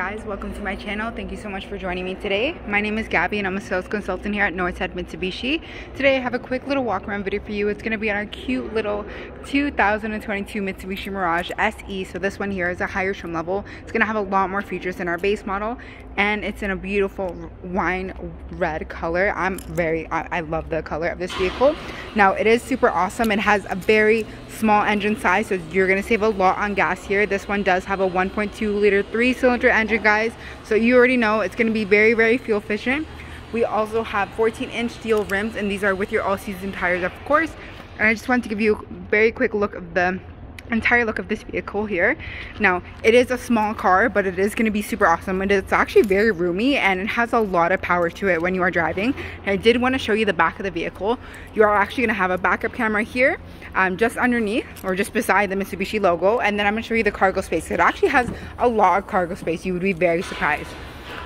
guys welcome to my channel. Thank you so much for joining me today. My name is Gaby and I'm a sales consultant here at Northside Mitsubishi. Today I have a quick little walk around video for you. It's going to be on our cute little 2022 Mitsubishi Mirage SE so this one here is a higher trim level. It's going to have a lot more features than our base model and it's in a beautiful wine red color. I'm very I, I love the color of this vehicle. Now it is super awesome. It has a very small engine size so you're to save a lot on gas here. This one does have a 1.2 liter three cylinder engine guys. So you already know it's to be very very fuel efficient. We also have 14 inch steel rims and these are with your all season tires of course. And i just want to give you a very quick look of the entire look of this vehicle here. Now it is a small car but it is going to be super awesome and it's actually very roomy and it has a lot of power to it when you are driving. And i did want to show you the back of the vehicle. You are actually going to have a backup camera here um, just underneath or just beside the mitsubishi logo and then i'm going to show you the cargo space. It actually has a lot of cargo space. You would be very surprised.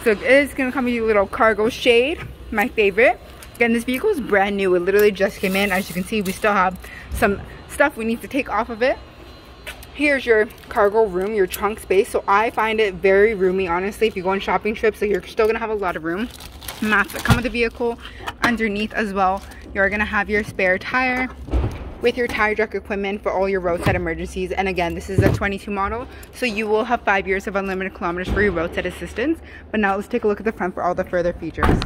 So it is going to come with a little cargo shade my favorite. Again this vehicle is brand new. It literally just came in. As you can see we still have some stuff we need to take off of it here's your cargo room your trunk space. So i find it very roomy honestly. If you go on shopping trips so you're still gonna have a lot of room. Mats that come with the vehicle underneath as well. You're gonna have your spare tire with your tire truck equipment for all your roadside emergencies. And again this is a 22 model so you will have five years of unlimited kilometers for your roadside assistance. But now let's take a look at the front for all the further features.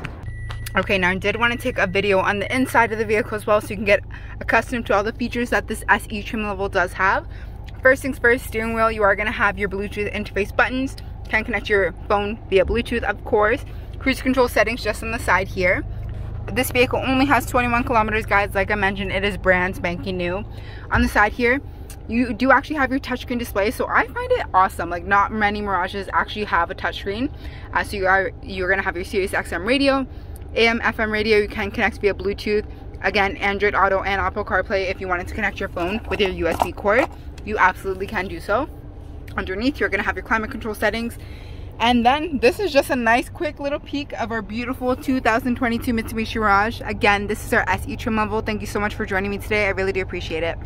Okay now i did want to take a video on the inside of the vehicle as well so you can get accustomed to all the features that this se trim level does have First things first, steering wheel, you are gonna have your Bluetooth interface buttons. Can connect your phone via Bluetooth, of course. Cruise control settings just on the side here. This vehicle only has 21 kilometers, guys. Like I mentioned, it is brand spanking new. On the side here, you do actually have your touchscreen display so i find it awesome like not many mirages actually have a touchscreen uh, so you are you're gonna have your sirius xm radio am fm radio you can connect via bluetooth again android auto and apple carplay if you wanted to connect your phone with your usb cord you absolutely can do so. Underneath, you're gonna have your climate control settings. And then this is just a nice quick little peek of our beautiful 2022 Mitsubishi Mirage. Again, this is our SE trim level. Thank you so much for joining me today. I really do appreciate it.